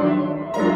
Música